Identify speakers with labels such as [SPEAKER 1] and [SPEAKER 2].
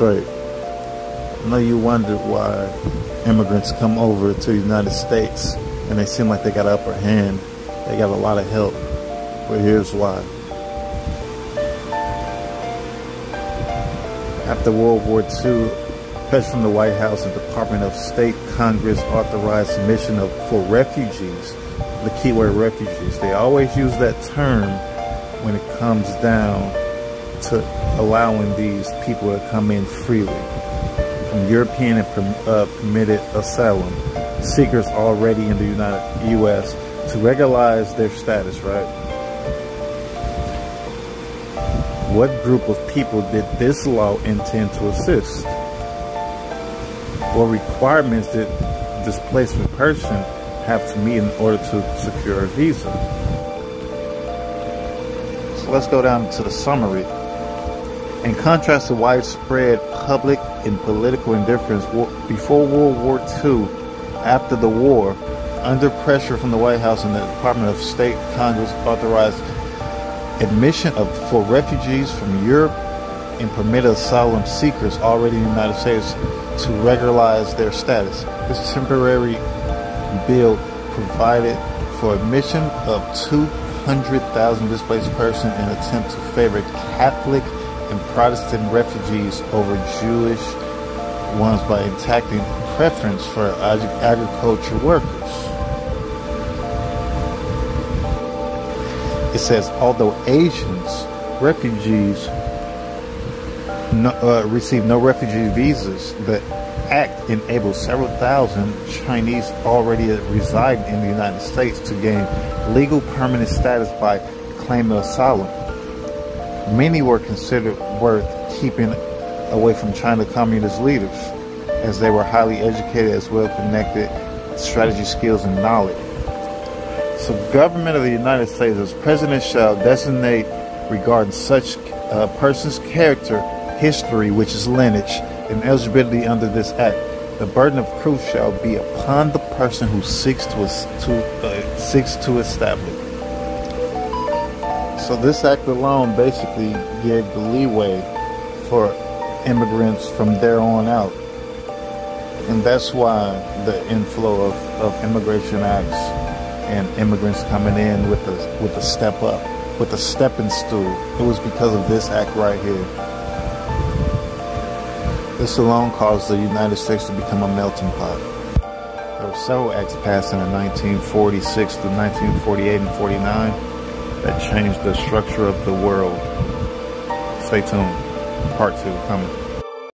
[SPEAKER 1] Right. I know you wondered why immigrants come over to the United States and they seem like they got upper hand. They got a lot of help. But here's why. After World War II, especially from the White House and Department of State, Congress authorized mission of for refugees. The keyword refugees. They always use that term when it comes down to allowing these people to come in freely from European and uh, permitted asylum seekers already in the United U.S. to regularize their status, right? What group of people did this law intend to assist? What requirements did displacement person have to meet in order to secure a visa? So let's go down to the summary. In contrast to widespread public and political indifference before World War II, after the war, under pressure from the White House and the Department of State, Congress authorized admission of for refugees from Europe and permitted asylum seekers already in the United States to regularize their status. This temporary bill provided for admission of 200,000 displaced persons in an attempt to favor Catholic Protestant refugees over Jewish ones by attacking preference for ag- agriculture workers. It says, although Asians, refugees, no, uh, receive no refugee visas, the act enables several thousand Chinese already residing in the United States to gain legal permanent status by claiming asylum. Many were considered worth keeping away from China communist leaders, as they were highly educated as well connected, strategy skills and knowledge. So, government of the United States as president shall designate regarding such a person's character, history, which is lineage, and eligibility under this act. The burden of proof shall be upon the person who seeks to to uh, seeks to establish. So this act alone basically gave the leeway for immigrants from there on out. And that's why the inflow of, of immigration acts and immigrants coming in with a with a step up, with a stepping stool. It was because of this act right here. This alone caused the United States to become a melting pot. There were several acts passed in the 1946 through 1948 and 49 that changed the structure of the world. Stay tuned. Part two coming.